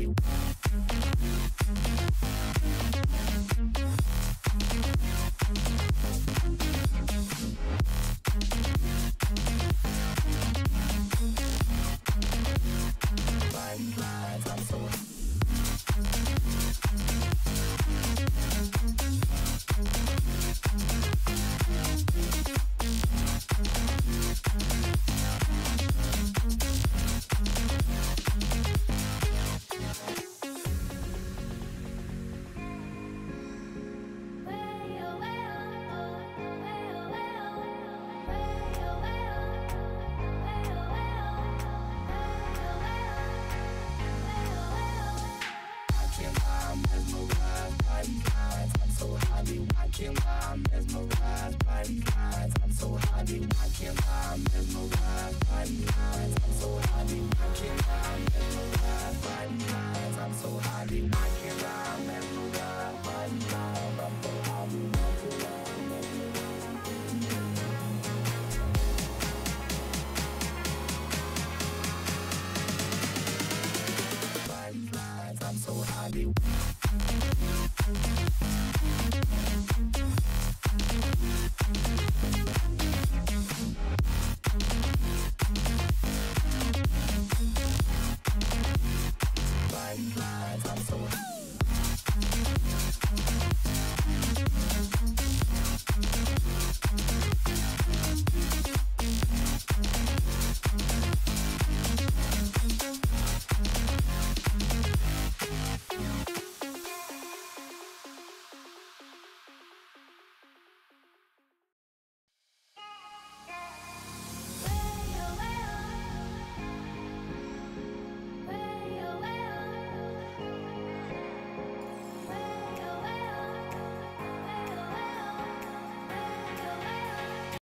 you. Watching while I'm mesmerized by these lines. I'm so high, watching while I'm mesmerized by these.